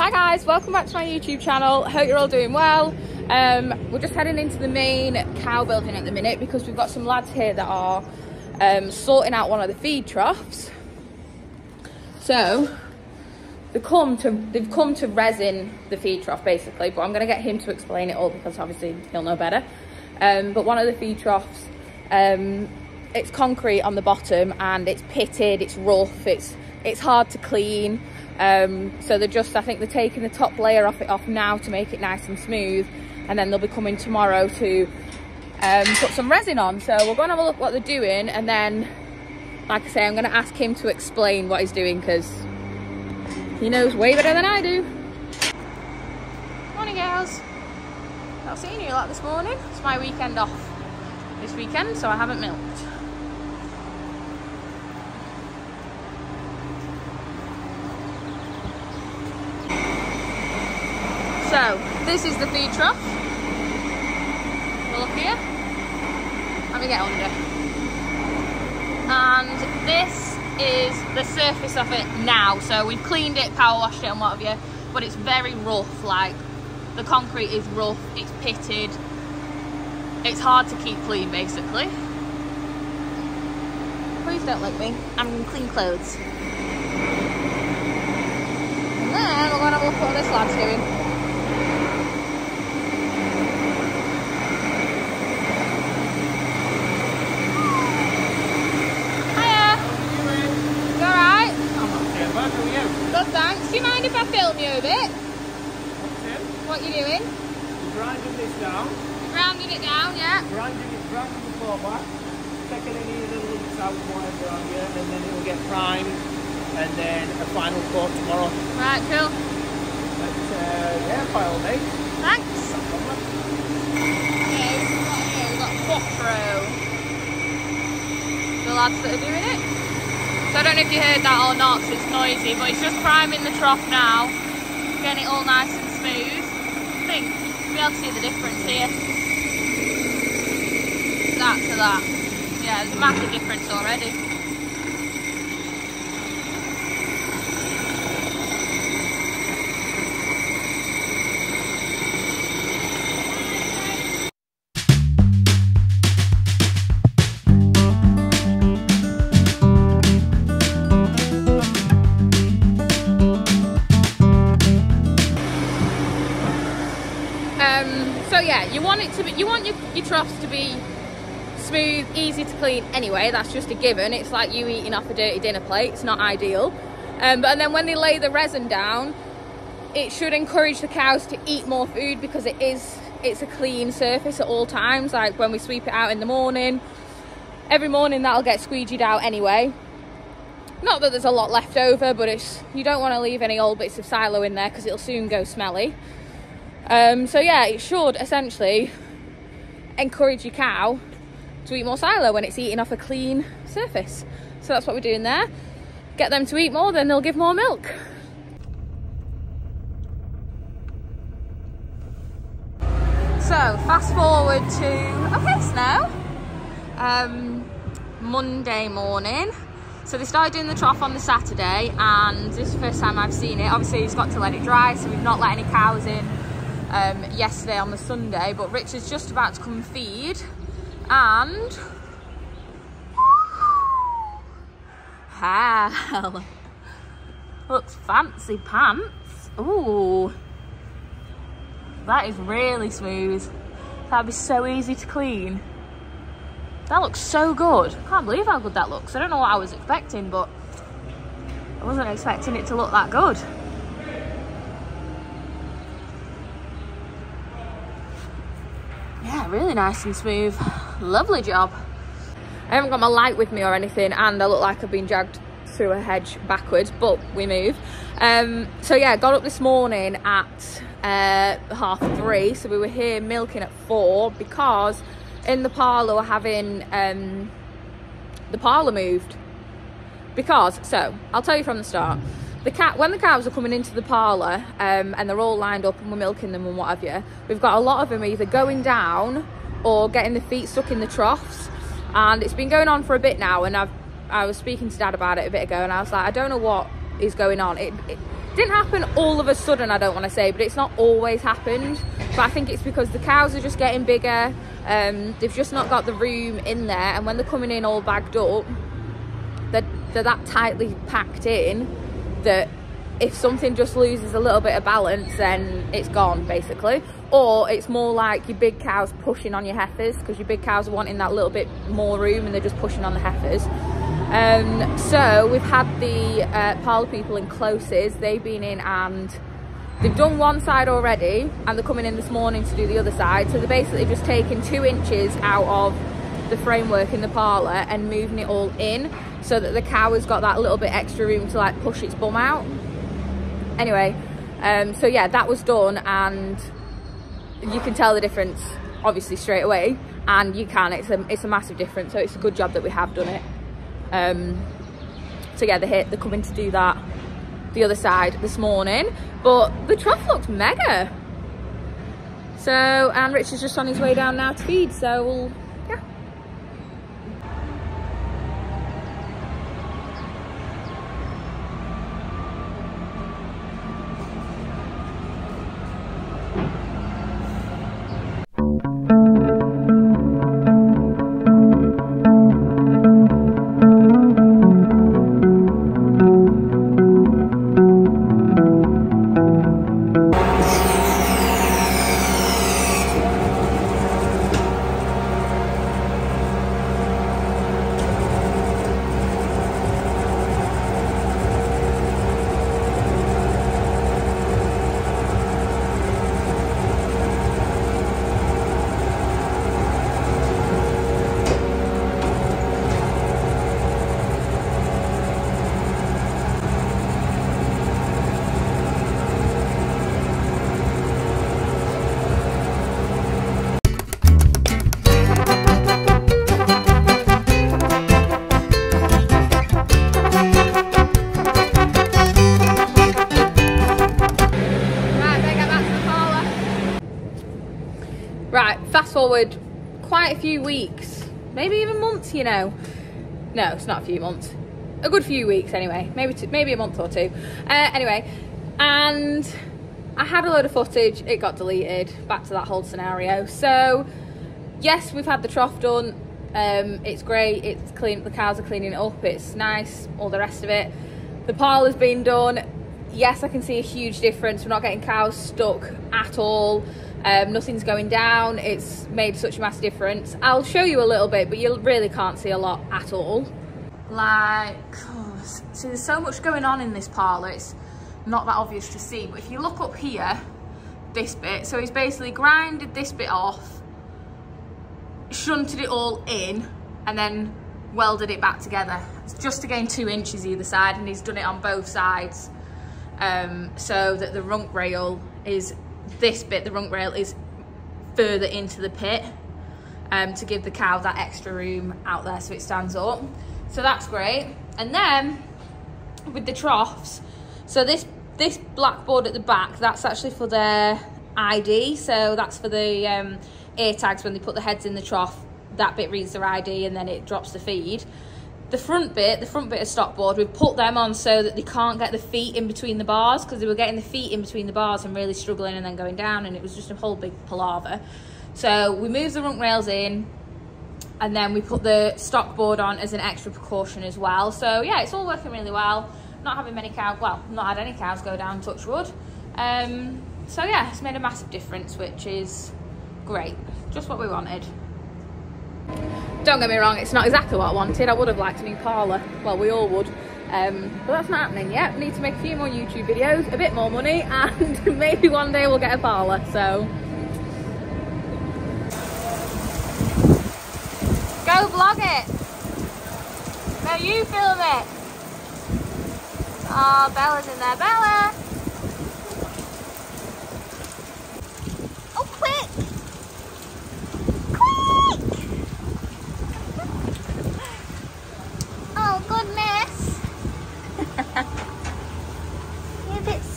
Hi guys, welcome back to my YouTube channel. Hope you're all doing well. Um, we're just heading into the main cow building at the minute because we've got some lads here that are um, sorting out one of the feed troughs. So they come to they've come to resin the feed trough basically, but I'm gonna get him to explain it all because obviously he'll know better. Um, but one of the feed troughs, um, it's concrete on the bottom and it's pitted, it's rough, it's it's hard to clean. Um, so they're just, I think they're taking the top layer off it off now to make it nice and smooth. And then they'll be coming tomorrow to um, put some resin on. So we're going to have a look what they're doing. And then, like I say, I'm going to ask him to explain what he's doing because he knows way better than I do. Morning, girls. Not seeing you a lot this morning. It's my weekend off this weekend, so I haven't milked. So, this is the feed trough. We'll look here. Let me get under. And this is the surface of it now. So we've cleaned it, power washed it and what have you, but it's very rough, like the concrete is rough, it's pitted, it's hard to keep clean basically. Please don't lick me, I'm in clean clothes. And then we're gonna look what this lad's doing. Good, thanks. Do you mind if I film you a bit? What are you doing? You're grinding this down. You're rounding it down, yeah? Grinding it, grinding the floor back. Taking any little lumps out and whatever on here, and then it will get primed, and then a final coat tomorrow. Right, cool. But uh, yeah, by all means. Thanks. Yeah, we've got here, we've got Quattro. The lads that are doing it. So I don't know if you heard that or not, so it's noisy, but it's just priming the trough now, getting it all nice and smooth. I think you'll be able to see the difference here. That to that. Yeah, there's a massive difference already. Clean anyway, that's just a given. It's like you eating off a dirty dinner plate, it's not ideal. Um, but and then when they lay the resin down, it should encourage the cows to eat more food because it is, it's a clean surface at all times. Like when we sweep it out in the morning, every morning that'll get squeegeed out anyway. Not that there's a lot left over, but it's you don't want to leave any old bits of silo in there because it'll soon go smelly. Um, so yeah, it should essentially encourage your cow to eat more silo when it's eating off a clean surface. So that's what we're doing there. Get them to eat more, then they'll give more milk. So fast forward to okay, snow. Um, Monday morning. So they started doing the trough on the Saturday, and this is the first time I've seen it. Obviously, he's got to let it dry, so we've not let any cows in um, yesterday on the Sunday, but Richard's just about to come feed and hell. Looks fancy pants. Ooh, that is really smooth. That'd be so easy to clean. That looks so good. I can't believe how good that looks. I don't know what I was expecting but I wasn't expecting it to look that good. Yeah, really nice and smooth. Lovely job. I haven't got my light with me or anything and I look like I've been dragged through a hedge backwards, but we move. Um, so yeah, got up this morning at uh, half three. So we were here milking at four because in the parlour we're having um, the parlour moved. Because, so, I'll tell you from the start the cat when the cows are coming into the parlour um, and they're all lined up and we're milking them and what have you we've got a lot of them either going down or getting the feet stuck in the troughs and it's been going on for a bit now and I've I was speaking to dad about it a bit ago and I was like I don't know what is going on it, it didn't happen all of a sudden, I don't want to say, but it's not always happened. But I think it's because the cows are just getting bigger. Um, they've just not got the room in there, and when they're coming in all bagged up, they're, they're that tightly packed in that if something just loses a little bit of balance, then it's gone basically. Or it's more like your big cows pushing on your heifers because your big cows are wanting that little bit more room and they're just pushing on the heifers. Um, so we've had the uh, parlour people in closes. They've been in and they've done one side already and they're coming in this morning to do the other side. So they're basically just taking two inches out of the framework in the parlour and moving it all in so that the cow has got that little bit extra room to like push its bum out anyway um, so yeah that was done and you can tell the difference obviously straight away and you can. It's a it's a massive difference so it's a good job that we have done it. Um, so yeah they're, they're coming to do that the other side this morning but the trough looked mega. So and Rich is just on his way down now to feed so we'll forward quite a few weeks, maybe even months, you know. No, it's not a few months. A good few weeks anyway, maybe two, maybe a month or two. Uh, anyway, and I had a load of footage, it got deleted, back to that whole scenario. So, yes, we've had the trough done. Um, it's great, it's clean, the cows are cleaning it up, it's nice, all the rest of it. The pile has been done. Yes, I can see a huge difference. We're not getting cows stuck at all um, nothing's going down. It's made such a massive difference. I'll show you a little bit but you really can't see a lot at all. Like oh, see there's so much going on in this parlour it's not that obvious to see but if you look up here this bit so he's basically grinded this bit off shunted it all in and then welded it back together. It's just to gain two inches either side and he's done it on both sides um, so that the rump rail is this bit, the rump rail, is further into the pit um, to give the cow that extra room out there so it stands up. So that's great. And then with the troughs, so this this blackboard at the back, that's actually for their ID. So that's for the um, ear tags when they put the heads in the trough. That bit reads their ID and then it drops the feed. The front bit, the front bit of stock board, we've put them on so that they can't get the feet in between the bars because they were getting the feet in between the bars and really struggling and then going down and it was just a whole big palaver. So we moved the rump rails in and then we put the stock board on as an extra precaution as well. So yeah, it's all working really well. Not having many cows, well, not had any cows go down touch wood. Um, so yeah, it's made a massive difference, which is great. Just what we wanted. Don't get me wrong, it's not exactly what I wanted. I would have liked a new parlour. Well, we all would. Um, but that's not happening yet. We need to make a few more YouTube videos, a bit more money, and maybe one day we'll get a parlour. So, go vlog it. No, you film it. Oh, Bella's in there. Bella.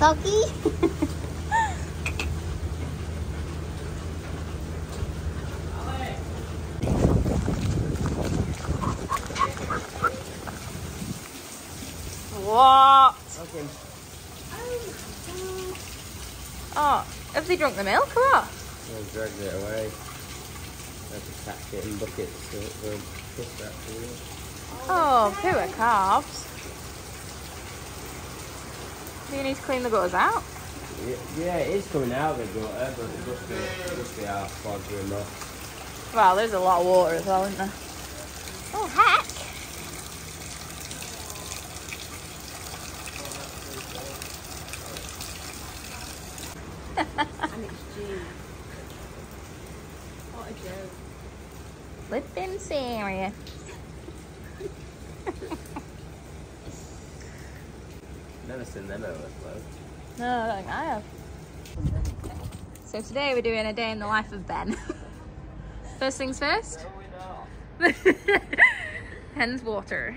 Soggy. what? Okay. Oh, have they drunk the milk or what? I'll drag it away. I have to catch it in buckets so it will push that through. Oh, poor calves. Do you need to clean the gutters out? Yeah, yeah, it is coming out the gutter, but it must be, it must be half clogged with muck. Well, there's a lot of water as well, isn't there? Oh, heck! And it's June. What a joke. Flipping serious. Never seen them overflow. No, I don't think I have. So today we're doing a day in the life of Ben. first things first. Hen's water.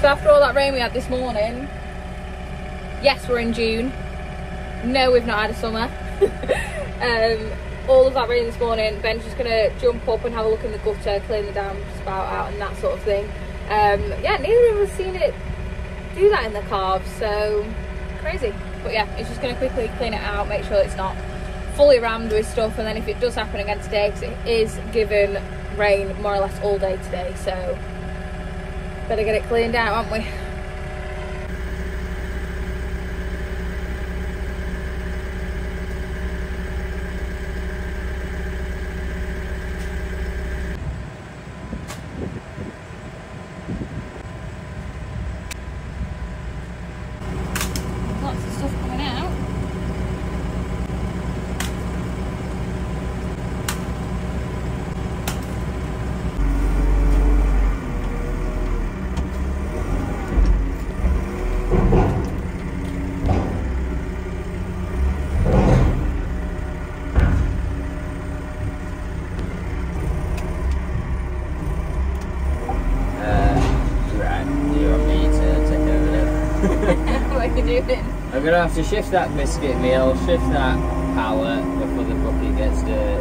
So after all that rain we had this morning, yes, we're in June. No, we've not had a summer. um, all of that rain this morning, Ben's just gonna jump up and have a look in the gutter, clean the damn spout out, and that sort of thing. Um, yeah, neither of us seen it do that in the calves, so crazy. But yeah, it's just gonna quickly clean it out, make sure it's not fully rammed with stuff, and then if it does happen again today, because it is given rain more or less all day today, so better get it cleaned out, aren't we? Lots of stuff coming out. Uh, right, you want me to take over now? what are you doing? I'm gonna have to shift that biscuit meal, shift that pallet before the bucket gets dirty.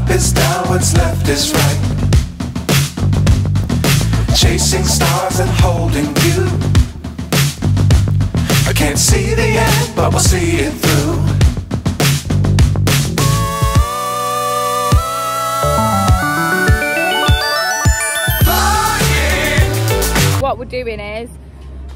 Up is down, what's left is right. Chasing stars and holding you. I can't see the end, but we'll see it through. what we're doing is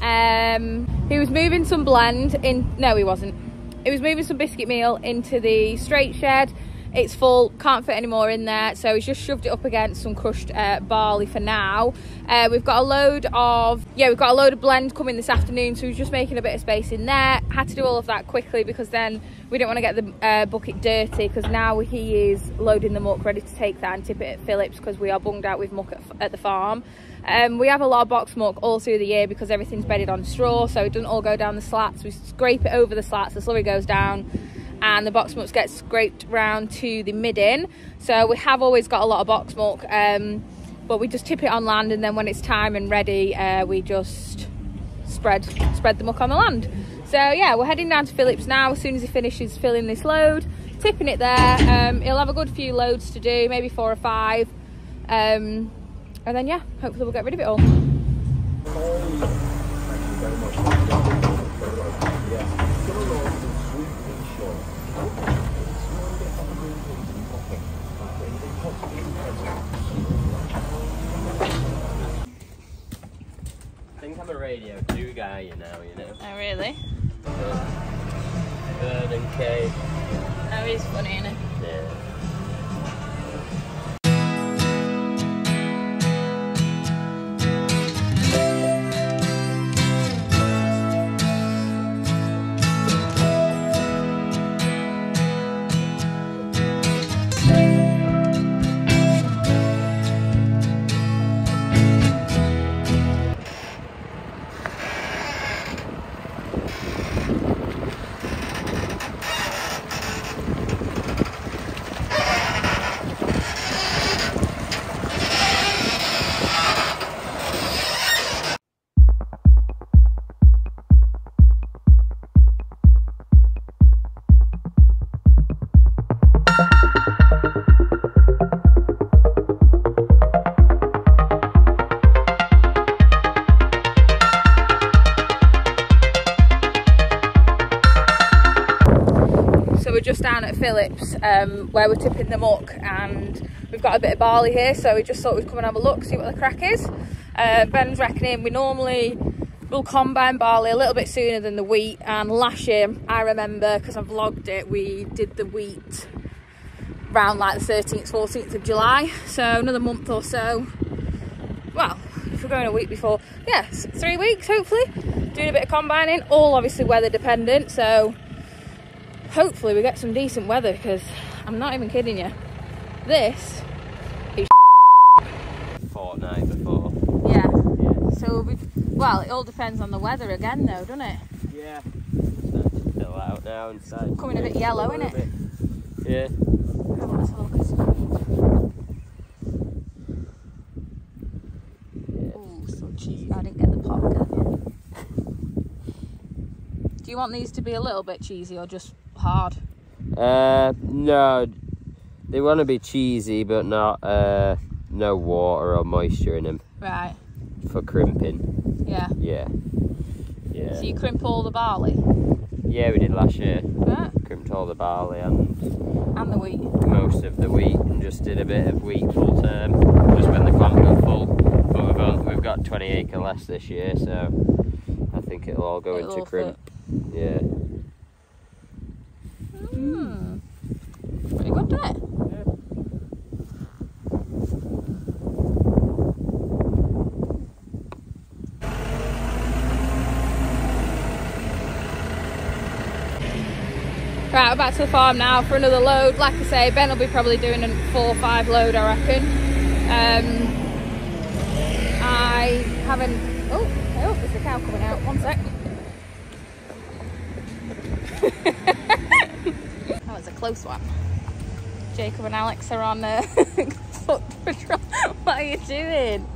um he was moving some blend in no he wasn't he was moving some biscuit meal into the straight shed it's full can't fit any more in there so he's just shoved it up against some crushed uh, barley for now. Uh, we've got a load of yeah we've got a load of blend coming this afternoon so he's just making a bit of space in there. Had to do all of that quickly because then we don't want to get the uh, bucket dirty because now he is loading the muck ready to take that and tip it at Phillips because we are bunged out with muck at, at the farm. Um, we have a lot of box muck all through the year because everything's bedded on straw so it doesn't all go down the slats. We scrape it over the slats the slurry goes down and the box muck gets scraped round to the midden so we have always got a lot of box muck um, but we just tip it on land and then when it's time and ready uh, we just spread spread the muck on the land. So yeah we're heading down to Phillips now. As soon as he finishes filling this load tipping it there um, he'll have a good few loads to do maybe four or five. Um, and then yeah hopefully we'll get rid of it all I think I'm a Radio 2 guy, you know, you know. oh really Bird and Kay. oh he's funny isn't he um, where we're tipping the muck and we've got a bit of barley here so we just thought we'd come and have a look see what the crack is. Uh, Ben's reckoning we normally will combine barley a little bit sooner than the wheat and last year I remember because I vlogged it we did the wheat around like the 13th 14th of July so another month or so. Well if we're going a week before yes three weeks hopefully doing a bit of combining all obviously weather dependent so hopefully we get some decent weather because I'm not even kidding you. This is Fortnight before. yeah. Yeah. So we well, it all depends on the weather again, though, doesn't it? Yeah. To out now Coming a bit yellow, innit? bit. Yeah. Oh, let's have a look at some. Ooh, so cheesy. I didn't get the. Do you want these to be a little bit cheesy or just hard? Uh, no, they want to be cheesy, but not uh, no water or moisture in them Right. for crimping. Yeah. Yeah, yeah, So you crimp all the barley, yeah. We did last year. right? Crimped all the barley and And the wheat. most of the wheat, and just did a bit of wheat full term, just when the plant got full. But we've got we've got 20 acre less this year, so I think it'll all go It'll into crimp. Yeah. Hmm. Pretty good, doesn't it? Right, we're back to the farm now for another load. Like I say, Ben will be probably doing a four or five load, I reckon. Um, I haven't. Oh, oh, there's a cow coming out. One sec. close one. Jacob and Alex are on uh, foot patrol. What are you doing?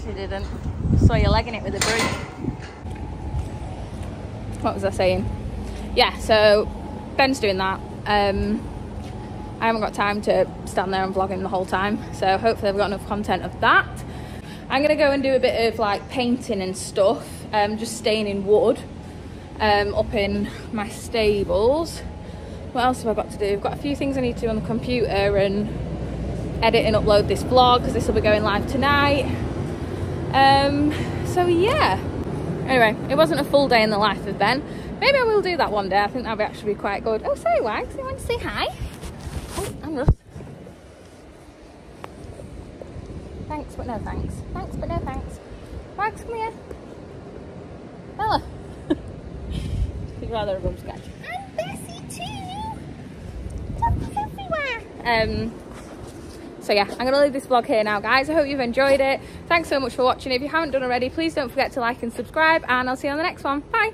She didn't. Saw you legging it with a broom. what was I saying? Yeah, so Ben's doing that. Um, I haven't got time to stand there and vlog him the whole time, so hopefully I've got enough content of that. I'm gonna go and do a bit of like painting and stuff, um, just staining wood um, up in my stables. What else have I got to do? I've got a few things I need to do on the computer and edit and upload this vlog because this will be going live tonight. Um, so yeah. Anyway, it wasn't a full day in the life of Ben. Maybe I will do that one day. I think that would actually be quite good. Oh, sorry, Wags. You want to say hi? Oh, I'm rough. Thanks, but no thanks. Thanks, but no thanks. Wags, come here. Bella. He'd rather a bum scratch. I'm Bessie too. Everywhere. Um, so yeah, I'm going to leave this vlog here now, guys. I hope you've enjoyed it. Thanks so much for watching. If you haven't done already, please don't forget to like and subscribe, and I'll see you on the next one. Bye.